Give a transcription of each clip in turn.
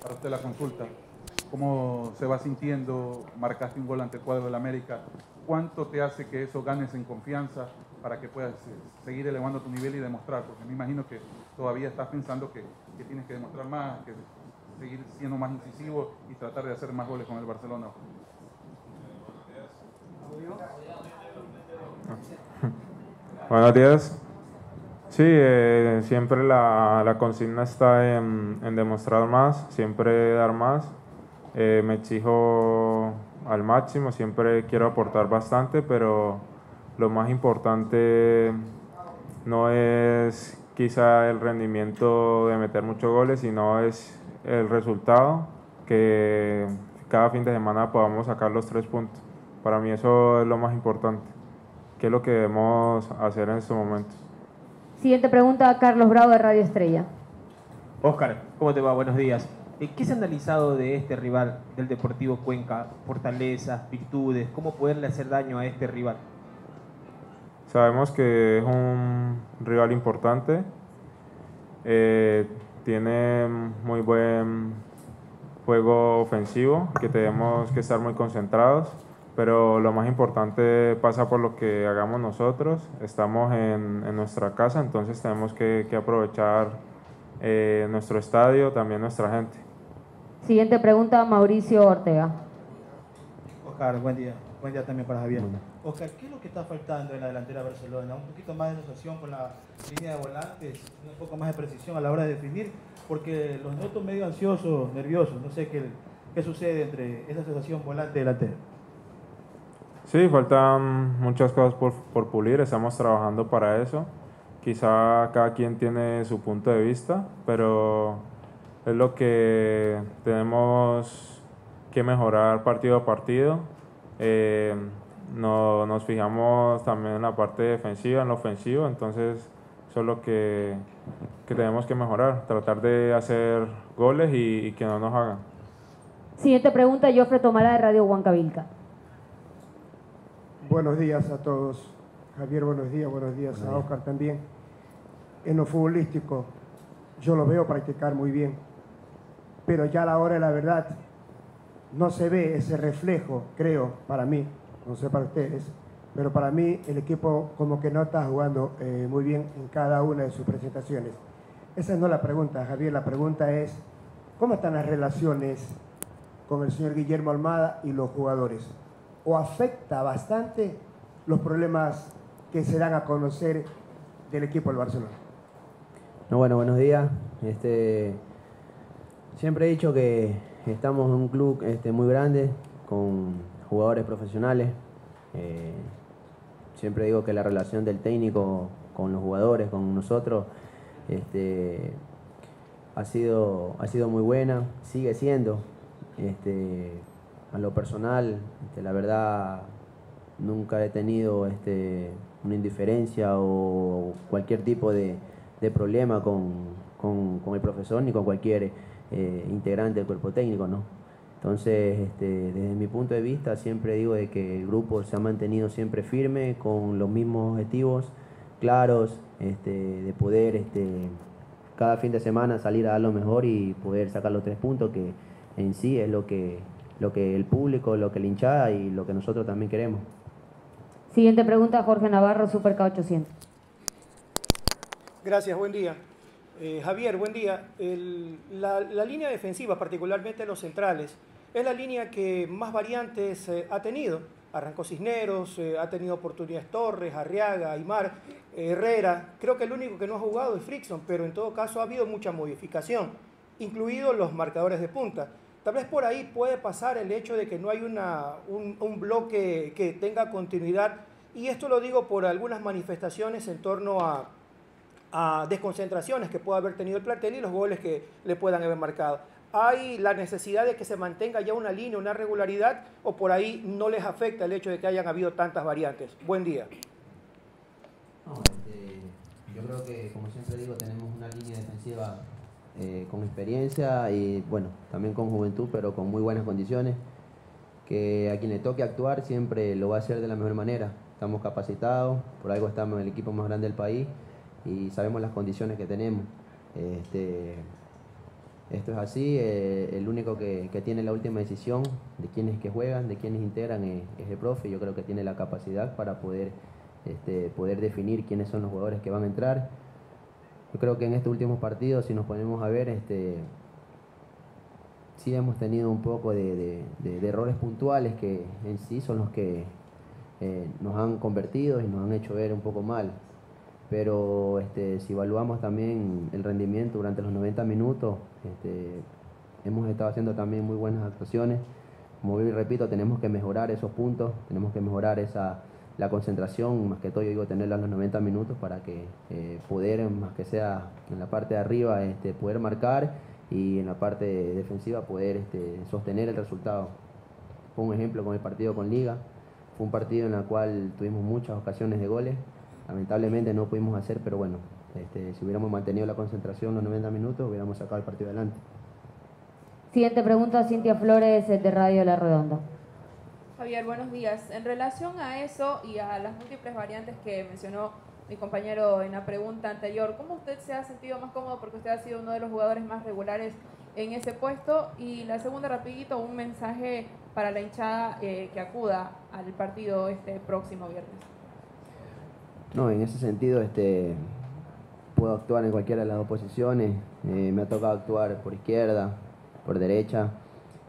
Para usted la consulta. ¿Cómo se va sintiendo? Marcaste un gol ante el cuadro del América. ¿Cuánto te hace que eso ganes en confianza para que puedas eh, seguir elevando tu nivel y demostrar? Porque me imagino que todavía estás pensando que, que tienes que demostrar más, que seguir siendo más incisivo y tratar de hacer más goles con el Barcelona. Buenos días. Sí, eh, siempre la, la, consigna está en, en, demostrar más, siempre dar más. Eh, me exijo al máximo, siempre quiero aportar bastante, pero lo más importante no es quizá el rendimiento de meter muchos goles, sino es el resultado, que cada fin de semana podamos sacar los tres puntos. Para mí eso es lo más importante. ¿Qué es lo que debemos hacer en estos momentos? Siguiente pregunta, Carlos Bravo de Radio Estrella. Oscar, ¿cómo te va? Buenos días. Eh, ¿Qué se ha analizado de este rival del Deportivo Cuenca? Fortalezas, virtudes, ¿cómo poderle hacer daño a este rival? Sabemos que es un rival importante, eh, tiene muy buen juego ofensivo, que tenemos que estar muy concentrados pero lo más importante pasa por lo que hagamos nosotros. Estamos en, en nuestra casa, entonces tenemos que, que aprovechar eh, nuestro estadio, también nuestra gente. Siguiente pregunta, Mauricio Ortega. Oscar, buen día. Buen día también para Javier. Oscar, ¿qué es lo que está faltando en la delantera de Barcelona? Un poquito más de asociación con la línea de volantes, un poco más de precisión a la hora de definir, porque los noto medio ansiosos, nerviosos. No sé qué, qué sucede entre esa asociación volante-delantero. Sí, faltan muchas cosas por, por, pulir, estamos trabajando para eso. Quizá cada quien tiene su punto de vista, pero es lo que tenemos que mejorar partido a partido. Eh, no, nos fijamos también en la parte defensiva, en lo ofensivo, entonces eso es lo que, que tenemos que mejorar, tratar de hacer goles y, que no nos hagan. Siguiente pregunta, Jofre Tomara de Radio Huancavilca. Buenos días a todos. Javier, buenos días, buenos días a Oscar también. En lo futbolístico, yo lo veo practicar muy bien, pero ya a la hora de la verdad no se ve ese reflejo, creo, para mí, no sé para ustedes, pero para mí el equipo como que no está jugando eh, muy bien en cada una de sus presentaciones. Esa no es la pregunta, Javier, la pregunta es, ¿cómo están las relaciones con el señor Guillermo Almada y los jugadores? O afecta bastante los problemas que se dan a conocer del equipo del Barcelona. No, bueno, buenos días. Este, siempre he dicho que estamos en un club este, muy grande, con jugadores profesionales. Eh, siempre digo que la relación del técnico con los jugadores, con nosotros, este, ha, sido, ha sido muy buena, sigue siendo. Este, a lo personal, este, la verdad, nunca he tenido este, una indiferencia o cualquier tipo de, problema con, el profesor ni con cualquier eh, integrante del cuerpo técnico, ¿no? Entonces, este, desde mi punto de vista, siempre digo de que el grupo se ha mantenido siempre firme, con los mismos objetivos claros, de poder cada fin de semana salir a dar lo mejor y poder sacar los tres puntos, que en sí es lo que lo que el público, lo que el hinchada y lo que nosotros también queremos. Siguiente pregunta, Jorge Navarro, Super K800. Gracias, buen día. Eh, Javier, buen día. El, la, la, línea defensiva, particularmente los centrales, es la línea que más variantes eh, ha tenido. Arrancó Cisneros, eh, ha tenido oportunidades Torres, Arriaga, Aymar, Herrera. Creo que el único que no ha jugado es Frickson, pero en todo caso ha habido mucha modificación, incluidos los marcadores de punta. Tal vez por ahí puede pasar el hecho de que no hay una, un, un, bloque que tenga continuidad. Y esto lo digo por algunas manifestaciones en torno a, a desconcentraciones que pueda haber tenido el plantel y los goles que le puedan haber marcado. ¿Hay la necesidad de que se mantenga ya una línea, una regularidad o por ahí no les afecta el hecho de que hayan habido tantas variantes? Buen día. Este, yo creo que, como siempre digo, tenemos una línea defensiva eh, con experiencia y bueno, también con juventud, pero con muy buenas condiciones, que a quien le toque actuar siempre lo va a hacer de la mejor manera. Estamos capacitados, por algo estamos en el equipo más grande del país y sabemos las condiciones que tenemos. Este, esto es así, eh, el único que, que, tiene la última decisión de quiénes que juegan, de quiénes integran es, es, el profe, yo creo que tiene la capacidad para poder, este, poder definir quiénes son los jugadores que van a entrar. Yo creo que en estos últimos partidos, si nos ponemos a ver, este, sí hemos tenido un poco de, errores puntuales que en sí son los que eh, nos han convertido y nos han hecho ver un poco mal pero este, si evaluamos también el rendimiento durante los 90 minutos, este, hemos estado haciendo también muy buenas actuaciones. Como y repito, tenemos que mejorar esos puntos, tenemos que mejorar esa, la concentración, más que todo yo digo tenerla en los 90 minutos para que eh, más que sea en la parte de arriba, este, poder marcar y en la parte defensiva poder este, sostener el resultado. Fue un ejemplo con el partido con Liga, fue un partido en el cual tuvimos muchas ocasiones de goles, lamentablemente no pudimos hacer, pero bueno, este, si hubiéramos mantenido la concentración los 90 minutos, hubiéramos sacado el partido adelante. Siguiente pregunta, Cintia Flores, de Radio La Redonda. Javier, buenos días. En relación a eso y a las múltiples variantes que mencionó mi compañero en la pregunta anterior, ¿cómo usted se ha sentido más cómodo? Porque usted ha sido uno de los jugadores más regulares en ese puesto. Y la segunda, rapidito, un mensaje para la hinchada eh, que acuda al partido este próximo viernes. No, en ese sentido este, puedo actuar en cualquiera de las dos posiciones. Eh, me ha tocado actuar por izquierda, por derecha.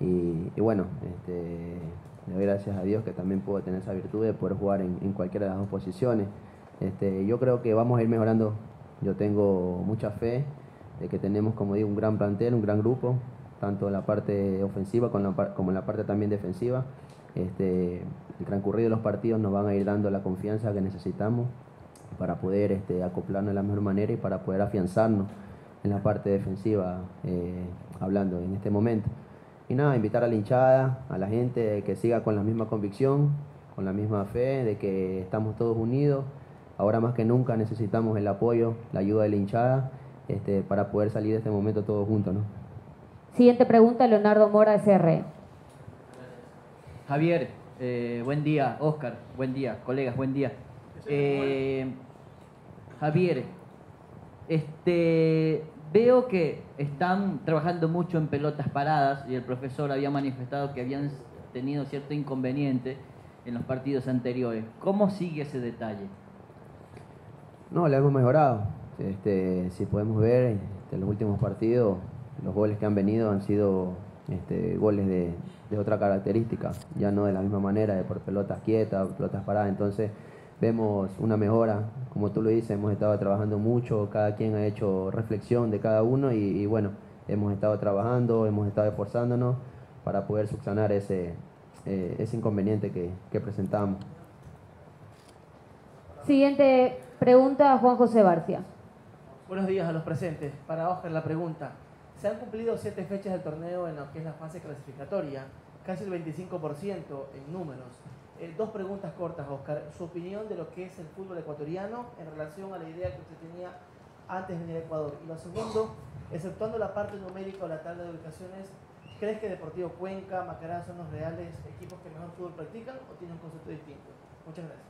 Y, y bueno, este, le doy gracias a Dios que también puedo tener esa virtud de poder jugar en, en cualquiera de las dos posiciones. Este, yo creo que vamos a ir mejorando. Yo tengo mucha fe de que tenemos, como digo, un gran plantel, un gran grupo, tanto en la parte ofensiva como en la, parte también defensiva. Este, el transcurrido de los partidos nos van a ir dando la confianza que necesitamos para poder este, acoplarnos de la mejor manera y para poder afianzarnos en la parte defensiva, eh, hablando en este momento. Y nada, invitar a la hinchada, a la gente que siga con la misma convicción, con la misma fe de que estamos todos unidos. Ahora más que nunca necesitamos el apoyo, la ayuda de la hinchada este, para poder salir de este momento todos juntos. ¿no? Siguiente pregunta, Leonardo Mora, SR. Javier, eh, buen día. Oscar, buen día. Colegas, buen día. Eh, Javier, este, veo que están trabajando mucho en pelotas paradas y el profesor había manifestado que habían tenido cierto inconveniente en los partidos anteriores. ¿Cómo sigue ese detalle? No, lo hemos mejorado. Este, si podemos ver, en este, los últimos partidos, los goles que han venido han sido este, goles de, de, otra característica, ya no de la misma manera, de por pelotas quietas, pelotas paradas. Entonces, vemos una mejora, como tú lo dices, hemos estado trabajando mucho, cada quien ha hecho reflexión de cada uno y, y bueno, hemos estado trabajando, hemos estado esforzándonos para poder subsanar ese, eh, ese inconveniente que, que presentamos. Siguiente pregunta, Juan José Barcia. Buenos días a los presentes. Para Oscar la pregunta. Se han cumplido siete fechas del torneo en lo que es la fase clasificatoria, casi el 25% en números. Eh, dos preguntas cortas, Oscar. Su opinión de lo que es el fútbol ecuatoriano en relación a la idea que usted tenía antes de venir a Ecuador. Y lo segundo, exceptuando la parte numérica o la tabla de ubicaciones, ¿crees que Deportivo Cuenca, Macará son los reales equipos que mejor fútbol practican o tienen un concepto distinto? Muchas gracias.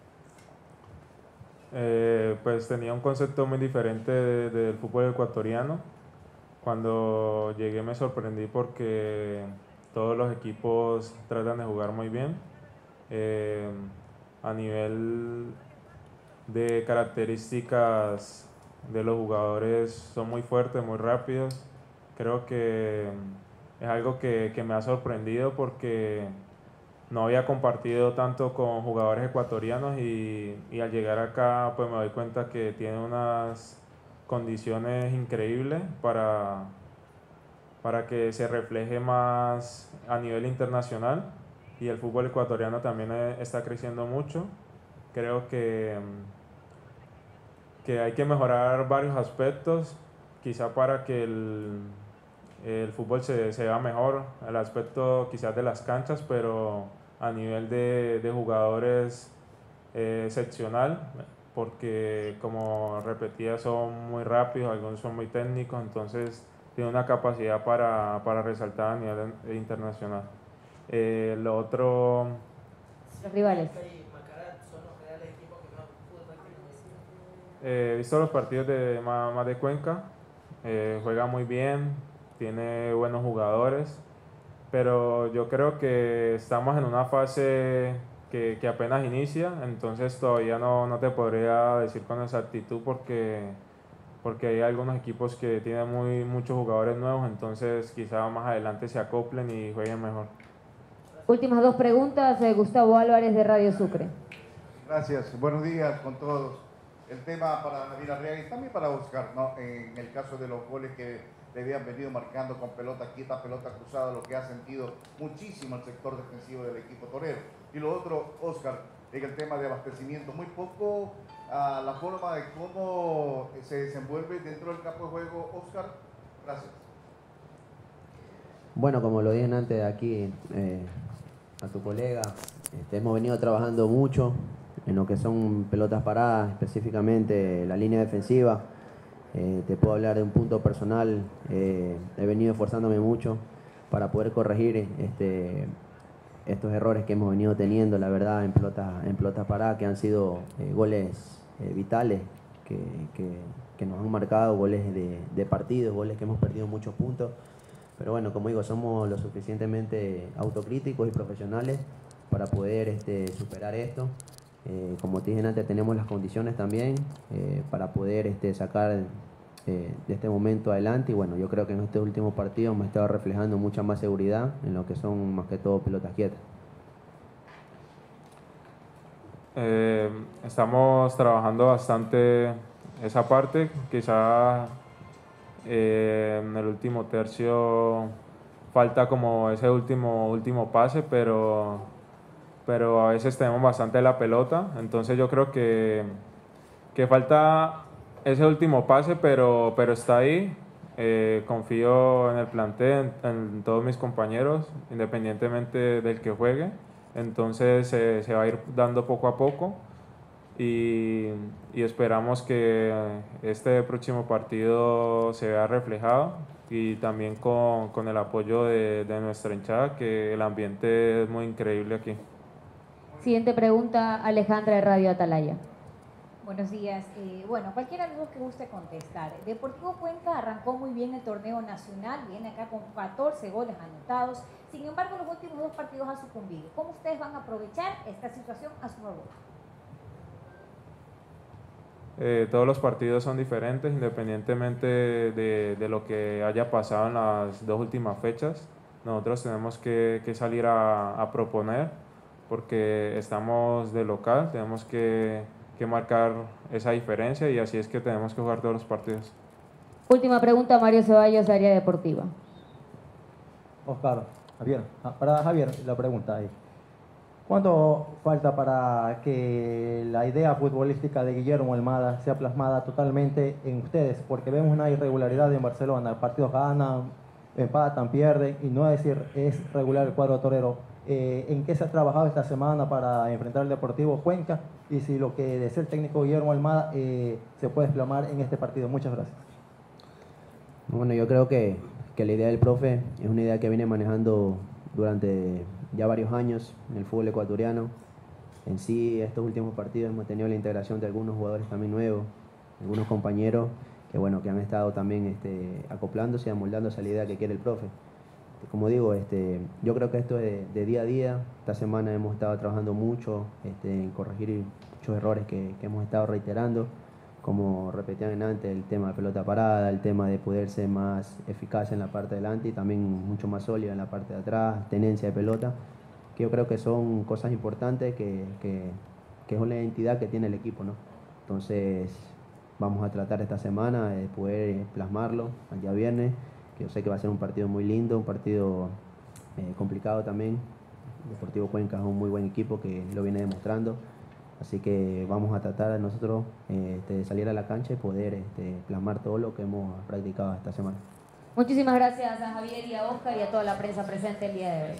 Eh, pues tenía un concepto muy diferente del de, de fútbol ecuatoriano. Cuando llegué me sorprendí porque todos los equipos tratan de jugar muy bien. Eh, a nivel de características de los jugadores son muy fuertes, muy rápidos. Creo que es algo que, que me ha sorprendido porque no había compartido tanto con jugadores ecuatorianos y, y, al llegar acá pues me doy cuenta que tiene unas condiciones increíbles para, para que se refleje más a nivel internacional y el fútbol ecuatoriano también está creciendo mucho. Creo que, que hay que mejorar varios aspectos, quizá para que el, el fútbol se, se vea mejor, el aspecto quizás de las canchas, pero a nivel de, de jugadores eh, excepcional, porque como repetía son muy rápidos, algunos son muy técnicos, entonces tiene una capacidad para, para resaltar a nivel internacional. Eh, lo otro... Los rivales. Eh, he visto los partidos de más, de Cuenca, eh, juega muy bien, tiene buenos jugadores, pero yo creo que estamos en una fase que, que apenas inicia, entonces todavía no, no te podría decir con exactitud porque, porque hay algunos equipos que tienen muy, muchos jugadores nuevos, entonces quizá más adelante se acoplen y jueguen mejor. Últimas dos preguntas, eh, Gustavo Álvarez de Radio Sucre. Gracias, buenos días con todos. El tema para Javier Arriaga y también para Oscar, ¿no? en el caso de los goles que le habían venido marcando con pelota quieta, pelota cruzada, lo que ha sentido muchísimo el sector defensivo del equipo torero. Y lo otro, Oscar, en el tema de abastecimiento, muy poco a la forma de cómo se desenvuelve dentro del campo de juego, Oscar. Gracias. Bueno, como lo dije antes aquí eh, a tu colega, este, hemos venido trabajando mucho en lo que son pelotas paradas, específicamente la línea defensiva. Eh, te puedo hablar de un punto personal, eh, he venido esforzándome mucho para poder corregir este, estos errores que hemos venido teniendo, la verdad, en pelotas en pelota paradas, que han sido eh, goles vitales, que, nos han marcado, goles de, de partidos, goles que hemos perdido muchos puntos. Pero bueno, como digo, somos lo suficientemente autocríticos y profesionales para poder este, superar esto. Eh, como te dije antes, tenemos las condiciones también eh, para poder este, sacar eh, de este momento adelante. Y bueno, yo creo que en este último partido me estado reflejando mucha más seguridad en lo que son más que todo pelotas quietas. estamos trabajando bastante esa parte, quizá en el último tercio falta como ese último, último pase, pero pero a veces tenemos bastante la pelota, entonces yo creo que, que falta ese último pase, pero, pero está ahí. Eh, confío en el plantel, en, todos mis compañeros, independientemente del que juegue. Entonces se va a ir dando poco a poco y, y, esperamos que este próximo partido se vea reflejado y también con, con el apoyo de, de nuestra hinchada, que el ambiente es muy increíble aquí. Siguiente pregunta, Alejandra de Radio Atalaya. Buenos días. Eh, bueno, cualquiera de los que guste contestar. Deportivo Cuenca arrancó muy bien el torneo nacional, viene acá con 14 goles anotados. Sin embargo, los últimos dos partidos ha sucumbido. ¿Cómo ustedes van a aprovechar esta situación a su favor? Eh, todos los partidos son diferentes, independientemente de, de, lo que haya pasado en las dos últimas fechas. Nosotros tenemos que, que salir a, a proponer porque estamos de local, tenemos que, que, marcar esa diferencia y así es que tenemos que jugar todos los partidos. Última pregunta, Mario Ceballos, área deportiva. Oscar, Javier, ah, para Javier la pregunta ahí. ¿Cuánto falta para que la idea futbolística de Guillermo Almada sea plasmada totalmente en ustedes? Porque vemos una irregularidad en Barcelona, el partido ganan, empatan, pierden, y no es decir es regular el cuadro torero eh, en qué se ha trabajado esta semana para enfrentar el Deportivo Cuenca y si lo que desea el técnico Guillermo Almada eh, se puede explamar en este partido. Muchas gracias. Bueno, yo creo que, que, la idea del profe es una idea que viene manejando durante ya varios años en el fútbol ecuatoriano. En sí, estos últimos partidos hemos tenido la integración de algunos jugadores también nuevos, algunos compañeros que, bueno, que han estado también este, acoplándose y amoldándose a la idea que quiere el profe como digo, este, yo creo que esto es de, día a día. Esta semana hemos estado trabajando mucho este, en corregir muchos errores que, que, hemos estado reiterando, como repetían antes, el tema de pelota parada, el tema de poder ser más eficaz en la parte de delante y también mucho más sólido en la parte de atrás, tenencia de pelota, que yo creo que son cosas importantes que, que, que es una identidad que tiene el equipo. ¿no? Entonces, vamos a tratar esta semana de poder plasmarlo al día viernes yo sé que va a ser un partido muy lindo, un partido eh, complicado también. Deportivo Cuenca es un muy buen equipo que lo viene demostrando. Así que vamos a tratar de nosotros de salir a la cancha y poder este, plasmar todo lo que hemos practicado esta semana. Muchísimas gracias a Javier y a Oscar y a toda la prensa presente el día de hoy.